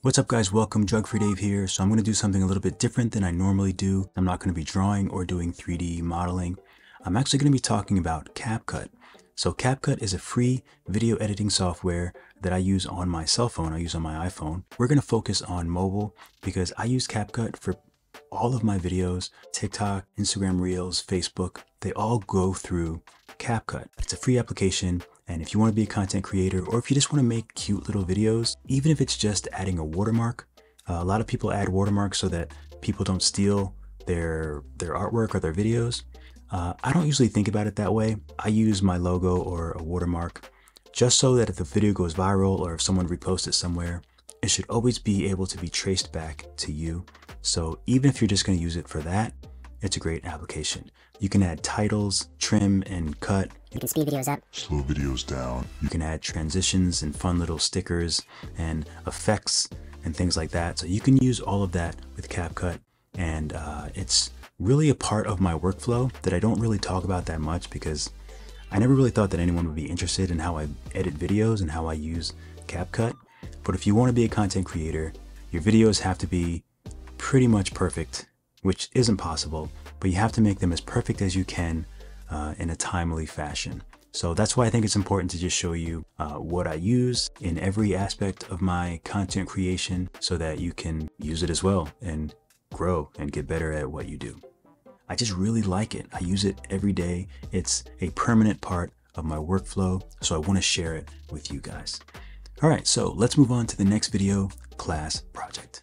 What's up guys, welcome, Drug Free Dave here. So I'm going to do something a little bit different than I normally do. I'm not going to be drawing or doing 3D modeling. I'm actually going to be talking about CapCut. So CapCut is a free video editing software that I use on my cell phone, I use on my iPhone. We're going to focus on mobile because I use CapCut for all of my videos, TikTok, Instagram Reels, Facebook, they all go through CapCut. It's a free application and if you want to be a content creator or if you just want to make cute little videos, even if it's just adding a watermark, uh, a lot of people add watermarks so that people don't steal their, their artwork or their videos. Uh, I don't usually think about it that way. I use my logo or a watermark just so that if the video goes viral or if someone reposts it somewhere, it should always be able to be traced back to you. So even if you're just going to use it for that, it's a great application. You can add titles, trim and cut. You can speed videos up, slow videos down. You can add transitions and fun little stickers and effects and things like that. So you can use all of that with CapCut and uh, it's really a part of my workflow that I don't really talk about that much because I never really thought that anyone would be interested in how I edit videos and how I use CapCut. But if you want to be a content creator, your videos have to be pretty much perfect, which isn't possible, but you have to make them as perfect as you can uh, in a timely fashion. So that's why I think it's important to just show you uh, what I use in every aspect of my content creation so that you can use it as well and grow and get better at what you do. I just really like it. I use it every day. It's a permanent part of my workflow, so I want to share it with you guys. All right, so let's move on to the next video, class project.